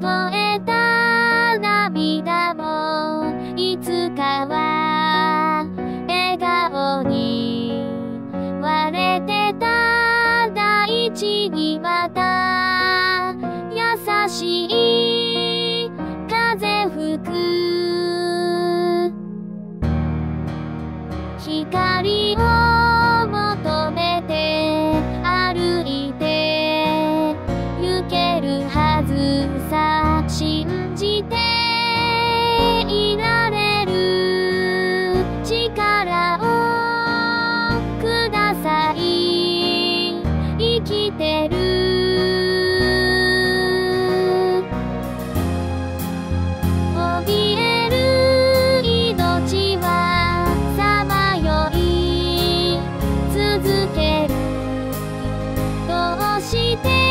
覚えた涙もいつかは笑顔に割れてた大地にまた優しい風吹く。光を求めて歩いて行けるはずさてる」「怯える命はさまよい。続ける」「どうして